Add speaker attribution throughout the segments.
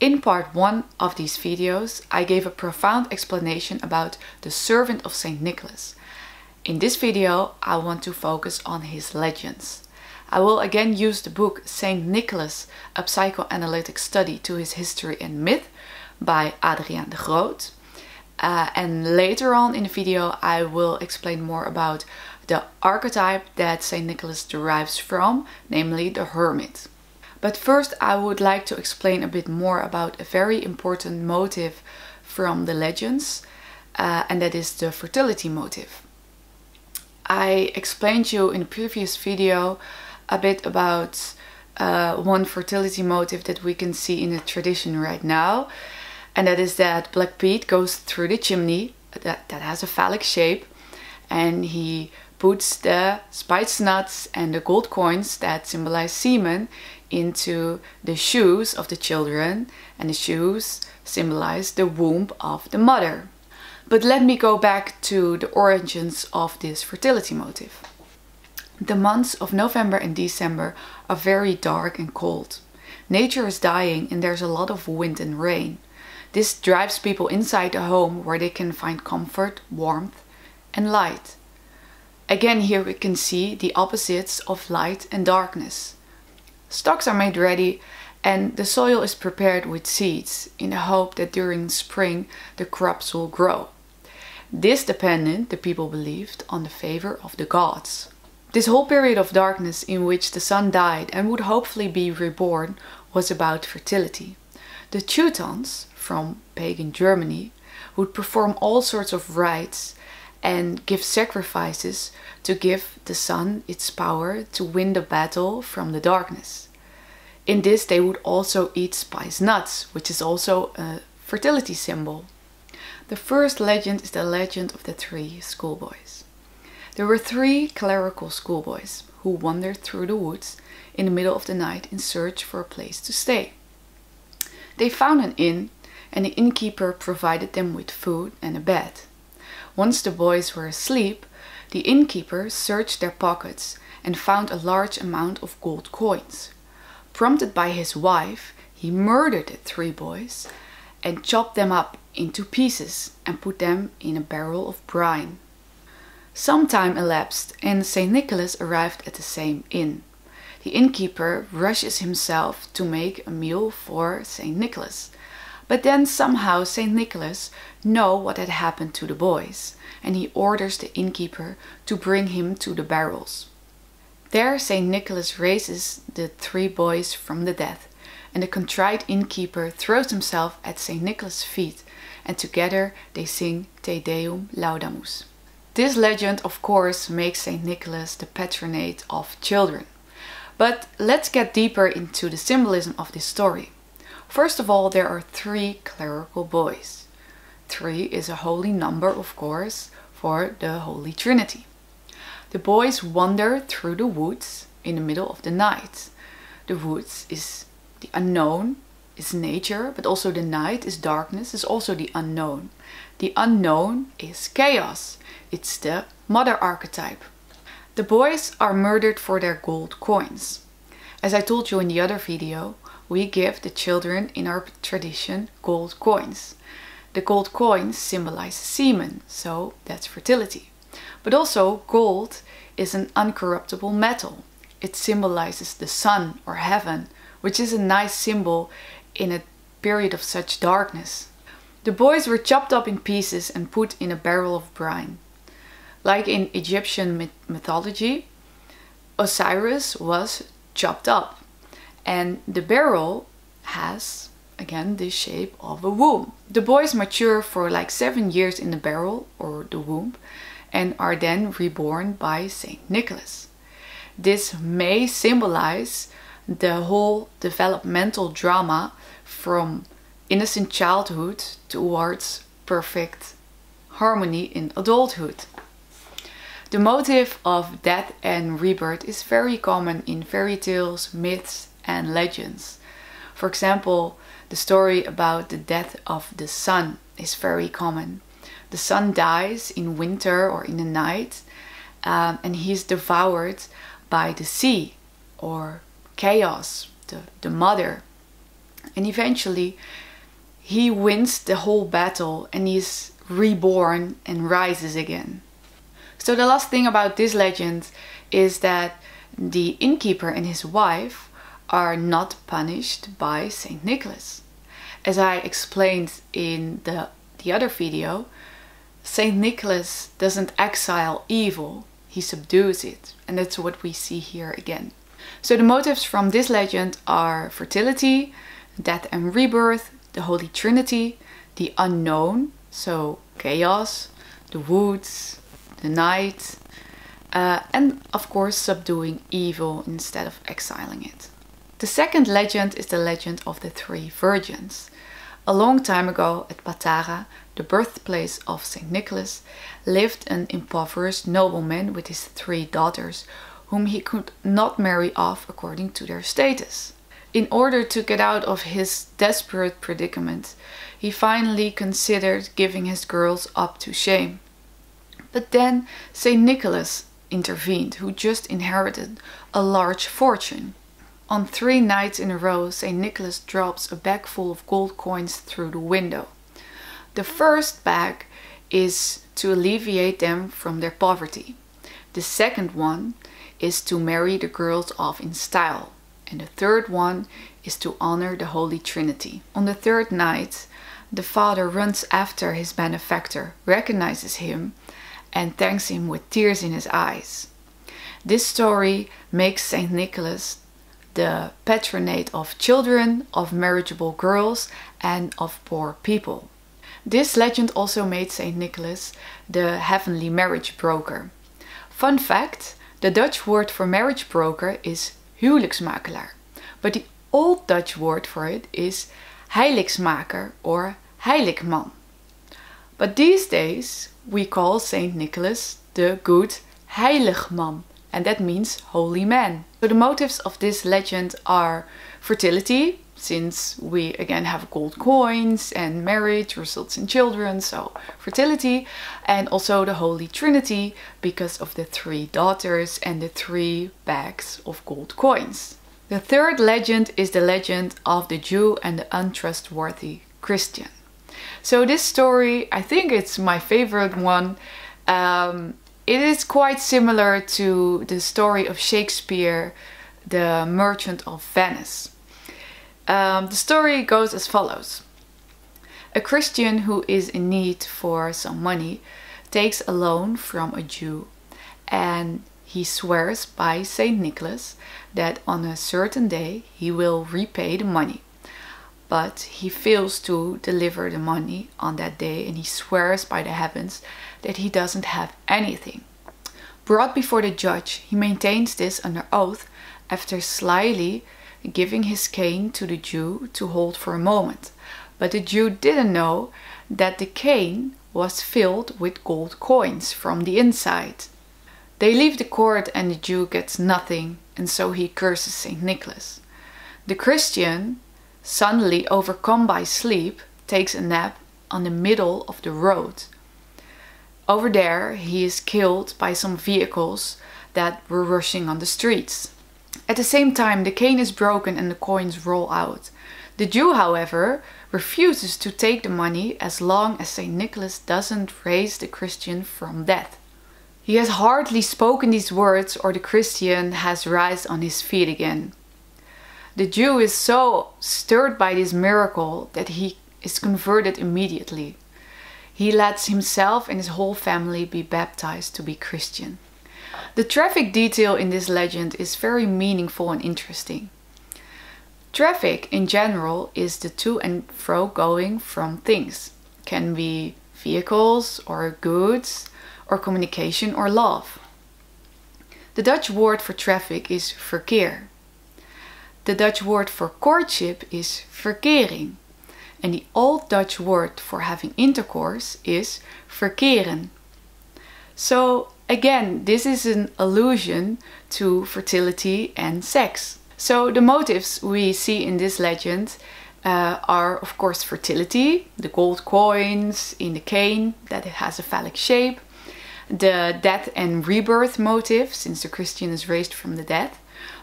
Speaker 1: In part 1 of these videos, I gave a profound explanation about the servant of St. Nicholas. In this video, I want to focus on his legends. I will again use the book St. Nicholas, A Psychoanalytic Study to His History and Myth by Adriaan de Groot. Uh, and later on in the video, I will explain more about the archetype that St. Nicholas derives from, namely the hermit. But first I would like to explain a bit more about a very important motive from the legends uh, and that is the fertility motive. I explained you in a previous video a bit about uh, one fertility motive that we can see in the tradition right now and that is that Black Pete goes through the chimney that, that has a phallic shape and he puts the spice nuts and the gold coins that symbolize semen into the shoes of the children and the shoes symbolize the womb of the mother. But let me go back to the origins of this fertility motive. The months of November and December are very dark and cold. Nature is dying and there's a lot of wind and rain. This drives people inside the home where they can find comfort, warmth and light. Again here we can see the opposites of light and darkness. Stocks are made ready and the soil is prepared with seeds in the hope that during spring the crops will grow. This depended, the people believed, on the favor of the gods. This whole period of darkness in which the sun died and would hopefully be reborn was about fertility. The Teutons, from pagan Germany, would perform all sorts of rites and give sacrifices to give the sun its power to win the battle from the darkness. In this, they would also eat spice nuts, which is also a fertility symbol. The first legend is the legend of the three schoolboys. There were three clerical schoolboys who wandered through the woods in the middle of the night in search for a place to stay. They found an inn, and the innkeeper provided them with food and a bed. Once the boys were asleep, the innkeeper searched their pockets and found a large amount of gold coins. Prompted by his wife, he murdered the three boys and chopped them up into pieces and put them in a barrel of brine. Some time elapsed and St. Nicholas arrived at the same inn. The innkeeper rushes himself to make a meal for St. Nicholas. But then somehow St. Nicholas know what had happened to the boys and he orders the innkeeper to bring him to the barrels. There St. Nicholas raises the three boys from the death and the contrite innkeeper throws himself at St. Nicholas' feet and together they sing Te Deum Laudamus. This legend of course makes St. Nicholas the patronate of children. But let's get deeper into the symbolism of this story. First of all, there are three clerical boys. Three is a holy number, of course, for the Holy Trinity. The boys wander through the woods in the middle of the night. The woods is the unknown, is nature, but also the night is darkness, is also the unknown. The unknown is chaos. It's the mother archetype. The boys are murdered for their gold coins. As I told you in the other video, we give the children in our tradition gold coins. The gold coins symbolize semen, so that's fertility. But also gold is an uncorruptible metal. It symbolizes the sun or heaven, which is a nice symbol in a period of such darkness. The boys were chopped up in pieces and put in a barrel of brine. Like in Egyptian mythology, Osiris was chopped up and the barrel has again the shape of a womb. The boys mature for like seven years in the barrel or the womb and are then reborn by Saint Nicholas. This may symbolize the whole developmental drama from innocent childhood towards perfect harmony in adulthood. The motive of death and rebirth is very common in fairy tales, myths, and legends. For example, the story about the death of the sun is very common. The sun dies in winter or in the night um, and he's devoured by the sea or chaos, the, the mother. And eventually, he wins the whole battle and he's reborn and rises again. So, the last thing about this legend is that the innkeeper and his wife are not punished by Saint Nicholas. As I explained in the, the other video, Saint Nicholas doesn't exile evil, he subdues it. And that's what we see here again. So the motives from this legend are fertility, death and rebirth, the Holy Trinity, the unknown, so chaos, the woods, the night, uh, and of course subduing evil instead of exiling it. The second legend is the legend of the three virgins. A long time ago at Patara, the birthplace of St. Nicholas, lived an impoverished nobleman with his three daughters, whom he could not marry off according to their status. In order to get out of his desperate predicament, he finally considered giving his girls up to shame. But then St. Nicholas intervened, who just inherited a large fortune. On three nights in a row, St. Nicholas drops a bag full of gold coins through the window. The first bag is to alleviate them from their poverty. The second one is to marry the girls off in style. And the third one is to honor the Holy Trinity. On the third night, the father runs after his benefactor, recognizes him, and thanks him with tears in his eyes. This story makes Saint Nicholas the patronate of children, of marriageable girls, and of poor people. This legend also made Saint Nicholas the heavenly marriage broker. Fun fact the Dutch word for marriage broker is huwelijksmakelaar, but the Old Dutch word for it is heiligmaker or heiligman. But these days we call Saint Nicholas the good heiligman, and that means holy man. So the motives of this legend are fertility, since we again have gold coins and marriage results in children, so fertility, and also the Holy Trinity because of the three daughters and the three bags of gold coins. The third legend is the legend of the Jew and the untrustworthy Christian. So this story, I think it's my favorite one. Um, it is quite similar to the story of Shakespeare, the Merchant of Venice. Um, the story goes as follows. A Christian who is in need for some money takes a loan from a Jew and he swears by Saint Nicholas that on a certain day he will repay the money. But he fails to deliver the money on that day and he swears by the heavens that he doesn't have anything. Brought before the judge, he maintains this under oath after slyly giving his cane to the Jew to hold for a moment. But the Jew didn't know that the cane was filled with gold coins from the inside. They leave the court and the Jew gets nothing, and so he curses St. Nicholas. The Christian, suddenly overcome by sleep, takes a nap on the middle of the road. Over there, he is killed by some vehicles that were rushing on the streets. At the same time, the cane is broken and the coins roll out. The Jew, however, refuses to take the money as long as St. Nicholas doesn't raise the Christian from death. He has hardly spoken these words or the Christian has risen on his feet again. The Jew is so stirred by this miracle that he is converted immediately. He lets himself and his whole family be baptized to be Christian. The traffic detail in this legend is very meaningful and interesting. Traffic in general is the to and fro going from things. Can be vehicles or goods or communication or love. The Dutch word for traffic is verkeer. The Dutch word for courtship is verkering. And the Old Dutch word for having intercourse is verkeren. So Again, this is an allusion to fertility and sex. So the motives we see in this legend uh, are of course fertility, the gold coins in the cane that it has a phallic shape, the death and rebirth motive since the Christian is raised from the dead,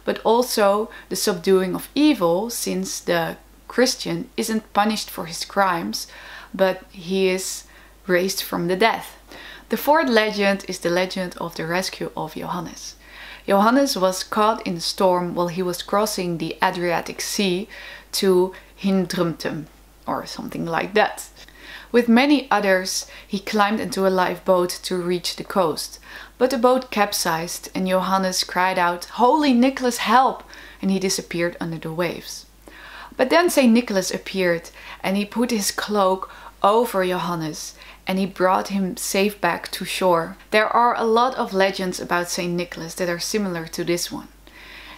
Speaker 1: but also the subduing of evil since the Christian isn't punished for his crimes, but he is raised from the dead. The fourth legend is the legend of the rescue of Johannes. Johannes was caught in a storm while he was crossing the Adriatic Sea to Hindrumtum, or something like that. With many others, he climbed into a lifeboat to reach the coast. But the boat capsized and Johannes cried out, Holy Nicholas, help! And he disappeared under the waves. But then St. Nicholas appeared and he put his cloak over Johannes and he brought him safe back to shore. There are a lot of legends about St. Nicholas that are similar to this one.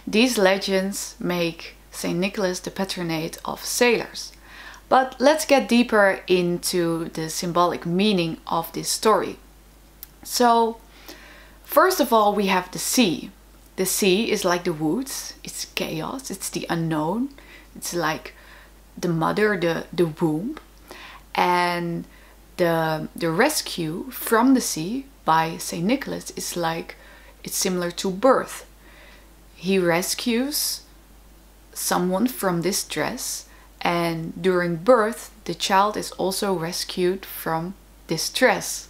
Speaker 1: These legends make St. Nicholas the patronate of sailors. But let's get deeper into the symbolic meaning of this story. So, first of all, we have the sea. The sea is like the woods, it's chaos, it's the unknown, it's like the mother, the, the womb. And the, the rescue from the sea by St. Nicholas is like, it's similar to birth. He rescues someone from distress and during birth the child is also rescued from distress.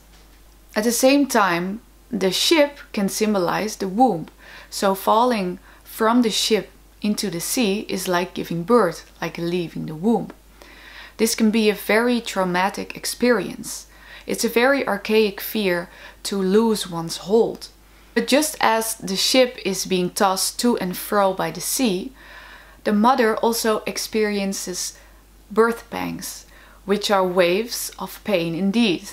Speaker 1: At the same time, the ship can symbolize the womb, so falling from the ship into the sea is like giving birth, like leaving the womb. This can be a very traumatic experience. It's a very archaic fear to lose one's hold. But just as the ship is being tossed to and fro by the sea, the mother also experiences birth pangs, which are waves of pain indeed.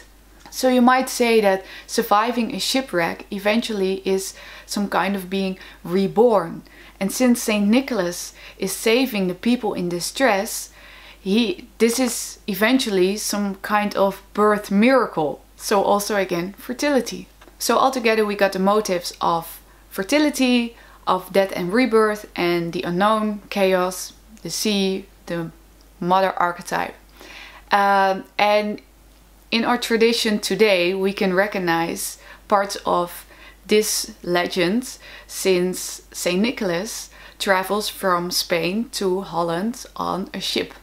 Speaker 1: So you might say that surviving a shipwreck eventually is some kind of being reborn. And since Saint Nicholas is saving the people in distress, he this is eventually some kind of birth miracle. So also again fertility. So altogether we got the motives of fertility, of death and rebirth and the unknown, chaos, the sea, the mother archetype. Um, and in our tradition today, we can recognize parts of this legend since St. Nicholas travels from Spain to Holland on a ship.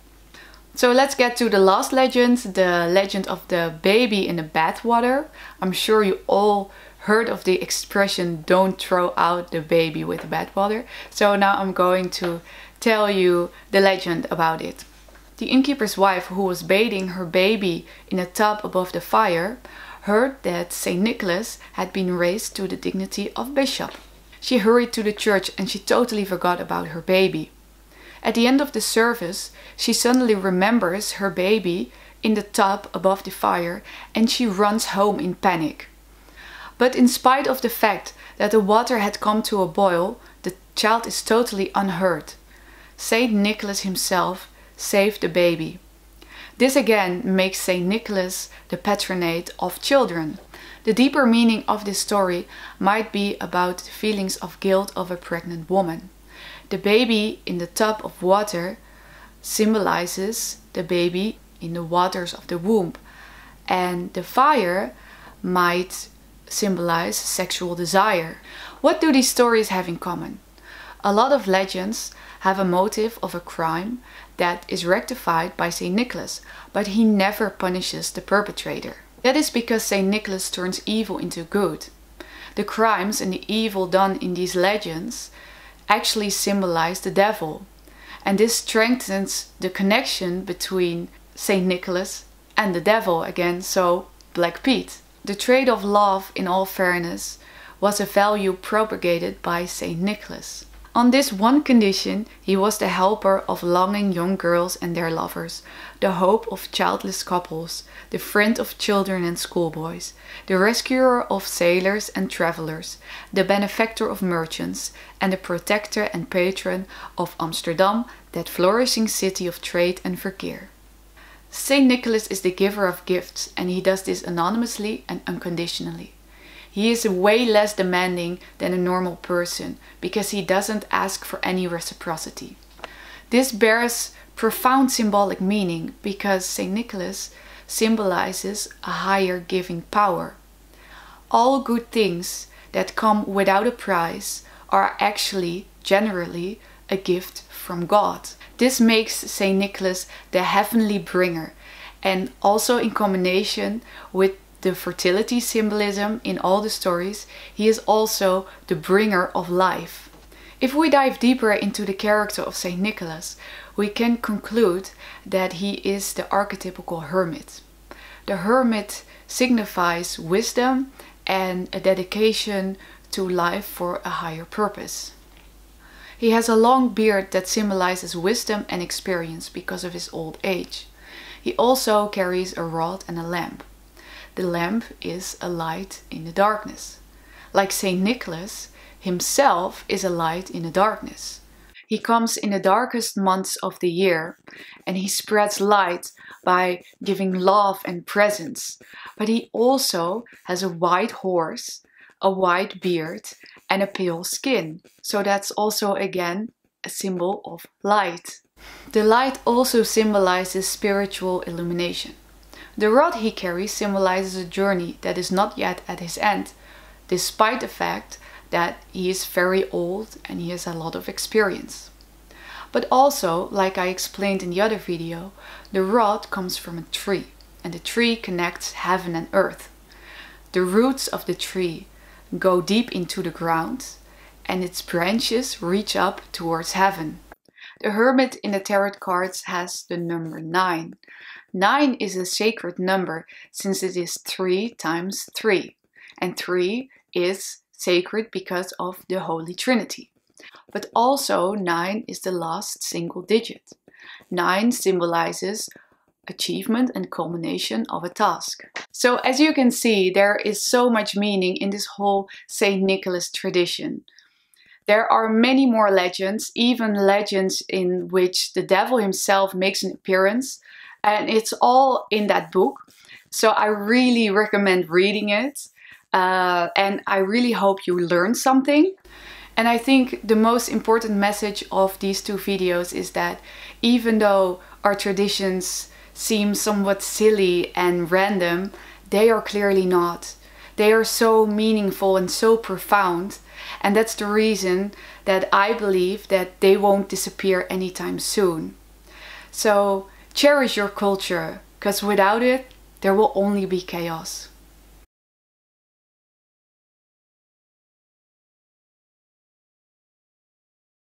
Speaker 1: So let's get to the last legend, the legend of the baby in the bathwater. I'm sure you all heard of the expression don't throw out the baby with the bathwater. So now I'm going to tell you the legend about it. The innkeeper's wife, who was bathing her baby in a tub above the fire, heard that St. Nicholas had been raised to the dignity of bishop. She hurried to the church and she totally forgot about her baby. At the end of the service, she suddenly remembers her baby in the tub above the fire and she runs home in panic. But in spite of the fact that the water had come to a boil, the child is totally unhurt. Saint Nicholas himself saved the baby. This again makes Saint Nicholas the patronate of children. The deeper meaning of this story might be about the feelings of guilt of a pregnant woman. The baby in the tub of water symbolizes the baby in the waters of the womb, and the fire might symbolize sexual desire. What do these stories have in common? A lot of legends have a motive of a crime that is rectified by St. Nicholas, but he never punishes the perpetrator. That is because St. Nicholas turns evil into good. The crimes and the evil done in these legends actually symbolize the devil, and this strengthens the connection between St. Nicholas and the devil again, so Black Pete. The trait of love, in all fairness, was a value propagated by St. Nicholas. On this one condition, he was the helper of longing young girls and their lovers, the hope of childless couples, the friend of children and schoolboys, the rescuer of sailors and travelers, the benefactor of merchants, and the protector and patron of Amsterdam, that flourishing city of trade and verkeer. Saint Nicholas is the giver of gifts and he does this anonymously and unconditionally. He is way less demanding than a normal person because he doesn't ask for any reciprocity. This bears profound symbolic meaning because St. Nicholas symbolizes a higher giving power. All good things that come without a price are actually generally a gift from God. This makes Saint Nicholas the heavenly bringer and also in combination with the fertility symbolism in all the stories, he is also the bringer of life. If we dive deeper into the character of Saint Nicholas, we can conclude that he is the archetypical hermit. The hermit signifies wisdom and a dedication to life for a higher purpose. He has a long beard that symbolizes wisdom and experience because of his old age. He also carries a rod and a lamp. The lamp is a light in the darkness. Like Saint Nicholas, himself is a light in the darkness. He comes in the darkest months of the year and he spreads light by giving love and presents. But he also has a white horse, a white beard, and a pale skin. So that's also again a symbol of light. The light also symbolizes spiritual illumination. The rod he carries symbolizes a journey that is not yet at his end, despite the fact that he is very old and he has a lot of experience. But also, like I explained in the other video, the rod comes from a tree and the tree connects heaven and earth. The roots of the tree go deep into the ground and its branches reach up towards heaven. The hermit in the tarot cards has the number 9. 9 is a sacred number since it is 3 times 3 and 3 is sacred because of the Holy Trinity. But also 9 is the last single digit. 9 symbolizes achievement and culmination of a task. So as you can see, there is so much meaning in this whole Saint Nicholas tradition. There are many more legends, even legends in which the devil himself makes an appearance, and it's all in that book. So I really recommend reading it, uh, and I really hope you learn something. And I think the most important message of these two videos is that even though our traditions seem somewhat silly and random, they are clearly not. They are so meaningful and so profound. And that's the reason that I believe that they won't disappear anytime soon. So cherish your culture, because without it, there will only be chaos.